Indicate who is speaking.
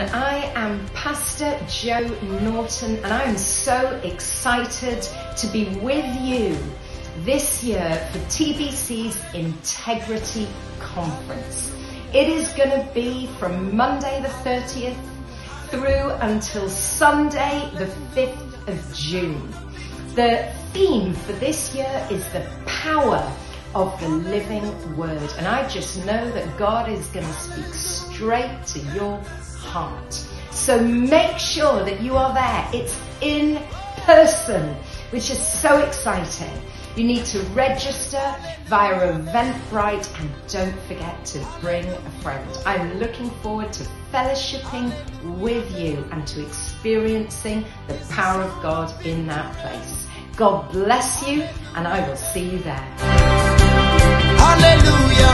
Speaker 1: everyone. I am Pastor Jo Naughton and I am so excited to be with you this year for TBC's Integrity Conference. It is going to be from Monday the 30th through until Sunday the 5th of June. The theme for this year is the power of the living word. And I just know that God is going to speak straight to your heart. So make sure that you are there. It's in person, which is so exciting. You need to register via Eventbrite and don't forget to bring a friend. I'm looking forward to fellowshipping with you and to experiencing the power of God in that place. God bless you and I will see you there.
Speaker 2: Hallelujah.